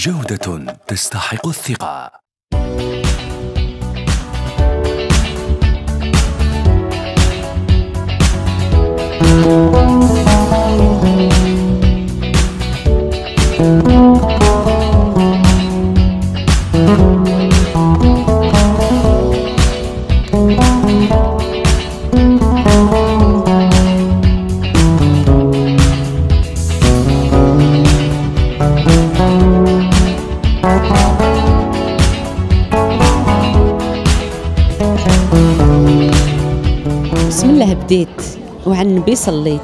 جودة تستحق الثقة. بسم بديت وعن النبي صليت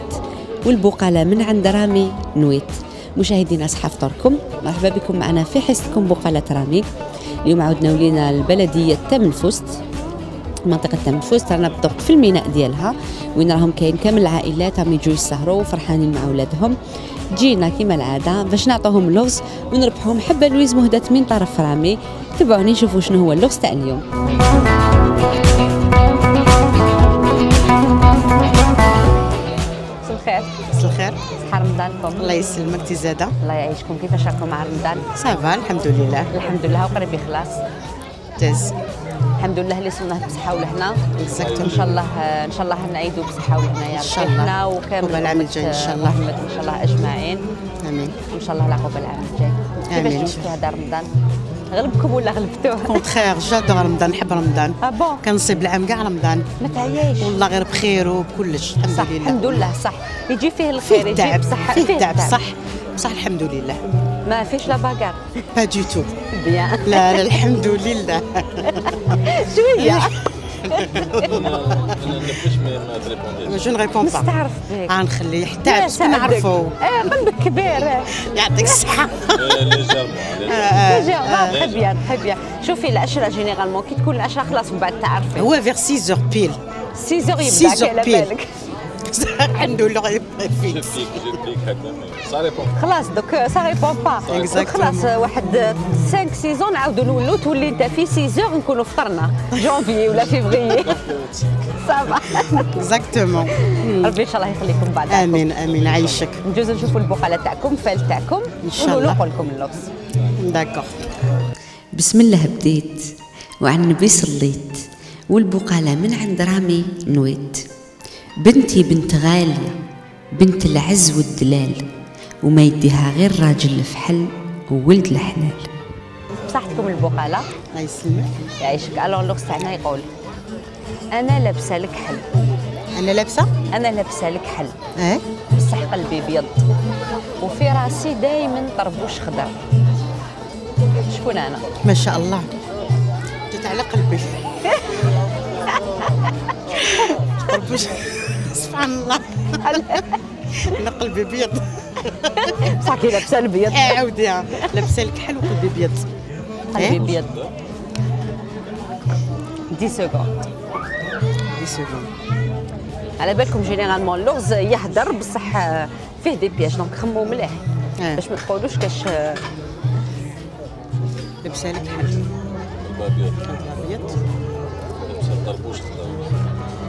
والبوقالة من عند رامي نويت. مشاهدينا أصحاب داركم مرحبا بكم معنا في حصتكم بوقالة رامي. اليوم عودنا ولينا البلدية تامنفست منطقة تامنفست رانا بالضبط في الميناء ديالها. وين راهم كاين كامل العائلات راهم يجوا يسهروا وفرحانين مع ولادهم. جينا كما العادة باش نعطوهم لغز ونربحهم حبة لويز مهدات من طرف رامي. تبعوني نشوفوا شنو هو اللغز تاع اليوم. رمضانكم الله يسلمك تزادة. الله يعيشكم. كيفاش راكم مع رمضان؟ صافا الحمد لله الحمد لله وقريب يخلص. ممتاز الحمد لله اللي صرناه بصحة ولهنا. إن شاء الله إن شاء الله نعيدوا بصحة ولهنا يا ربي. إحنا وكامل العام الجاي إن شاء الله. إن شاء الله أجمعين. آمين. وان شاء الله العقوبة العام الجاي. كيفاش. جوزتوا هذا رمضان؟ غلبكم ولا غلبتوه؟ كونتخير جادور رمضان نحب رمضان. آه بون. كنصيب العام كاع رمضان. ما تعياش والله غير بخير وبكلش صح الحمد لله. الحمد لله صح. يجي فيه فيه الخير يجي التعب بصح فيه التعب صح. بصح الحمد لله. ما فيش لا باكار با دو تو بيان لا لا الحمد لله. شوية. جو نريبون با مستعرف بك غنخليه حتى باش. نعرفوا آه قلبك كبير. يعطيك الصحة. بيان تري بيان شوفي العشرة جينيرالمون كي تكون العشرة خلاص من بعد تعرفي. هو فيغ 6 اور بيل 6 يبدأ 6 على بيل. بالك. عنده فيكس خلاص دوك سا ريبون با Exactement. خلاص واحد 5 سيزون نعاودوا نولوا تولي انت في 6 نكونوا فطرنا. جونفي ولا فيفري صافا اكزاكتومون ربي إن شاء الله يخليكم بعد. آمين آمين عايشك. نجوز نشوفوا البقالة تاعكم فال تاعكم إن شاء الله. لكم اللغز داكور بسم الله بديت وعن النبي صليت. والبقالة من عند رامي نويت. بنتي بنت غالية بنت العز والدلال. وما يديها غير راجل الفحل وولد الحلال. بصحتكم البقالة؟ الله يسلمك. يعيشك. ألو اللغز تاعنا يقول أنا لابسة لك حل. أنا لابسة؟ أنا لابسة لك حل. آه بصح قلبي أبيض. وفي راسي دايما طربوش خضر. أنا. ما شاء الله. جيت على قلبي قلبي سبحان الله. أنا قلبي ابيض بصح كي لابسه الابيض آه عاودي لابسه لك حلو قلبي ابيض قلبي إيه؟ ابيض 10 secondes. dix secondes. على بالكم généralement اللغز يهدر بصح آه، فيه des pièges. donc خمو مليح. آه. باش ما تقولوش كاش آه، لابسه لك حلو ابيض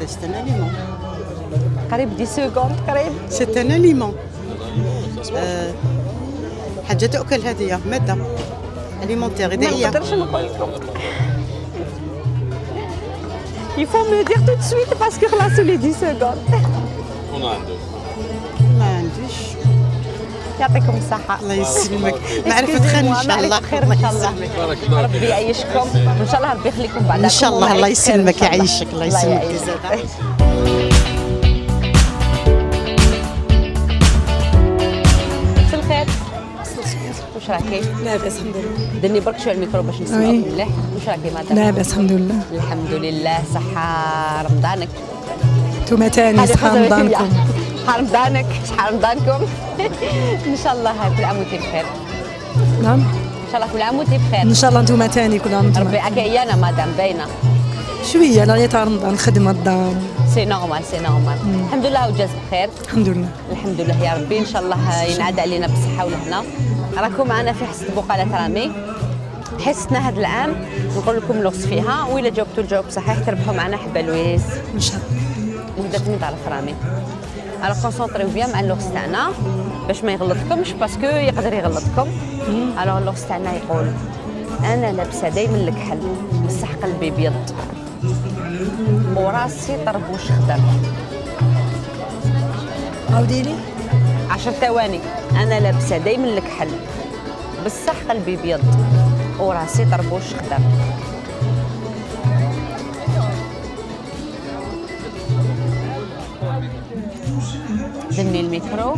C'est un aliment. قريب 10 سكوند قريب C'est un aliment. آه، حاجة تؤكل هذه مادة alimentaire ما غذائية نقدرش نقول لكم Il faut me dire tout de suite parce que خلاص لي 10 سكوند ما عنديش يعطيكم الصحة. الله يسلمك. معرفة خير إن شاء الله خير ان شاء الله. ربي يعيشكم. وإن شاء الله ربي يخليكم بعد إن شاء الله. الله يسلمك. يعيشك. الله يسلمك. واش راكي؟ لاباس الحمد لله. دني برك شوية الميكرو باش نسمعوك. مليح واش راكي مدام؟ لاباس الحمد لله. الحمد لله. صحة. رمضانك. نتوما تاني صحة رمضانكم. صحة رمضانك صحة رمضانكم إن شاء الله كل عام وانت بخير. نعم. إن شاء الله كل عام وانت بخير. إن شاء الله نتوما تاني كل عام ربي نتوما عكايانا مدام باينة. شوية لا تاع رمضان الخدمه الدار. c'est normal c'est normal الحمد لله وجاز بخير. الحمد لله. الحمد لله يا ربي. إن شاء الله ينعاد علينا بالصحة والهنا راكم معنا في حصة بوقالة رامي حصتنا هذا العام نقول لكم لغز فيها وإلا جاوبتوا الجواب صحيح تربحوا معنا حبة لويز إن شاء الله. مهداة من طرف رامي alors concentrer و bien مع اللغز تاعنا باش ما يغلطكمش parce que يقدر يغلطكم. alors اللغز تاعنا يقول أنا لابسة دايما الكحل بصح قلبي ابيض وراسي طربوش خضر عاودي لي. عشر ثواني. أنا لابسة دايما الكحل بصح قلبي ابيض وراسي طربوش خضر دني الميكرو.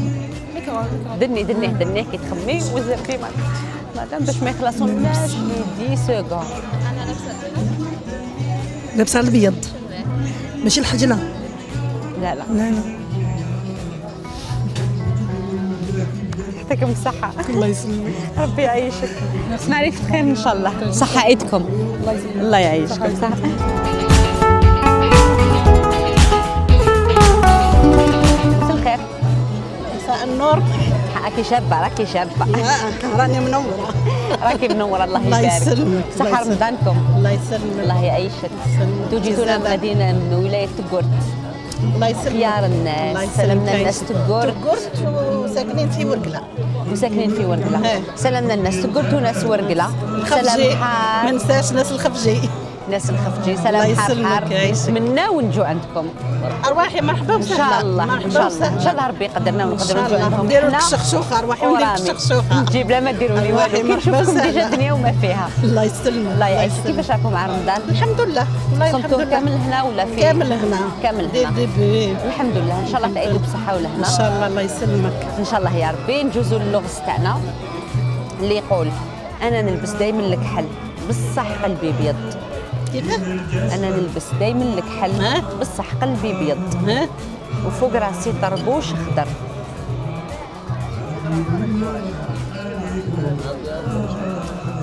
دني دنيه دنيه كي تخمي وزرتي ما مادام باش ما يخلصوناش لي 10 سكوند لابسة الابيض ماشي الحجله لا. لا لا. لا يعطيكم الصحة. الله يسلمك. ربي يعيشك. في خير إن شاء الله. صحة ايدكم الله يعيشكم. صح النور راكي شابة راكي شابة. راني منورة. راكي منورة الله يبارك. الله يسلمك. رمضانكم الله يسلمك. الله يعيشك. انتو جيتونا من ولاية تقرت الله يسلمك. خيار الناس. سلمنا الناس تقرت تقرت وساكنين في ورقلة. وساكنين في ورقلة. إيه. سلمنا الناس تقرت وناس ورقلة. الخفجي. ما ننساش ناس الخفجي. ناس الخفجي الله سلام حار. حار. نتمنى ونجو عندكم. أرواحي مرحبا إن شاء الله إن شاء الله. إن. شاء الله ربي يقدرنا إن ونقدروا شاء نجو الله. عندكم. نديروا لك حنا الشخشوخة أرواحي وندير لك. الشخشوخة. نجيب لا ما ديروا لي والو نشوفكم. ديجا الدنيا وما فيها. الله يسلمك. الله يعيشك. كيفاش راكم مع رمضان؟ الحمد لله. والله الحمد لله كامل هنا ولا في كامل هنا. كامل هنا. الحمد لله. إن شاء الله تعيدوا بصحة إن ولهنا شاء الله الله يسلمك. إن شاء الله يا ربي. نجوزوا اللغز تاعنا. اللي يقول أنا نلبس دايما الكحل بصح قلبي كيفاه أنا نلبس دايما الكحل؟ بصح قلبي ابيض ها؟ وفوق راسي طربوش خضر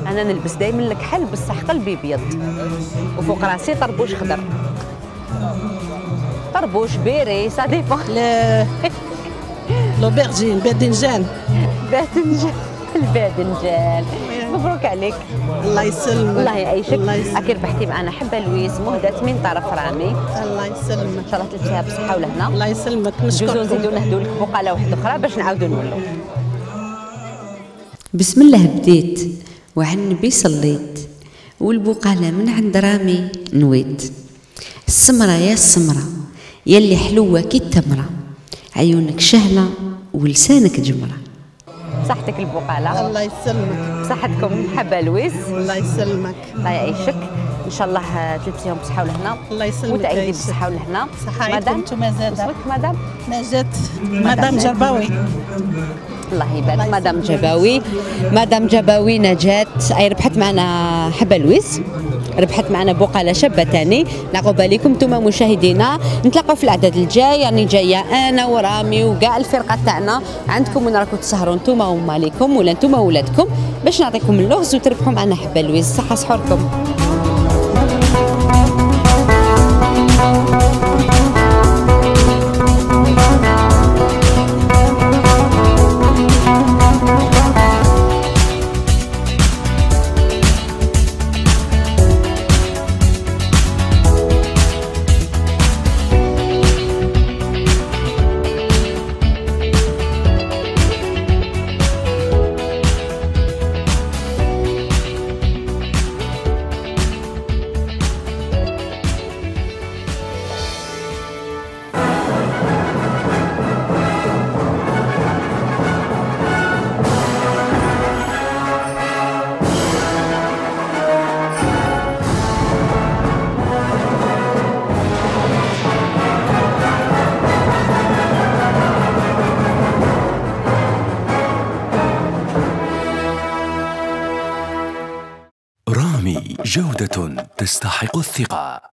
أنا نلبس دايما الكحل بصح قلبي ابيض وفوق راسي طربوش خضر طربوش béret ça devient l'aubergine باذنجان باذنجان الباذنجان مبروك عليك. الله يسلمك. الله يعيشك. الله يسلمك. أكيد ربحتي معنا حبه لويز مهدات من طرف رامي. الله يسلمك. إن شاء الله تلبسيها بصحة ولهنا الله يسلمك. نشكركم. نزيدو نهدو لك بوقالة واحدة أخرى باش نعاودو نولو. بسم الله بديت وعن النبي صليت والبقالة من عند رامي نويت. السمرة يا السمرة يلي حلوة كي التمرة عيونك شهلة ولسانك جمرة. صحتك البقالة. الله يسلمك. صحتكم حبه لويس؟ الله يسلمك. الله يعيشك. إن شاء الله تلبسيهم بصحة ولهنا. الله يسلمك. وتعيدي. بصحة ولهنا. مدام؟ عيدكم نتوما زادة. اسمك مدام؟ نجاة مدام جرباوي. الله يبارك. مدام. جباوي مدام جباوي نجاة. أي ربحت معنا حبه لويس؟ ربحت معنا بقاله شابة تاني. نعقوبه لكم نتوما مشاهدينا نتلاقاو في الأعداد الجاي يعني جاية أنا ورامي وكاع الفرقة تاعنا. عندكم وين راكم تسهروا؟ نتوما ومالكم ولا نتوما ولادكم باش نعطيكم اللغز وتربحوا معنا حبة لويس. صحه سحوركم. جودة تستحق الثقة.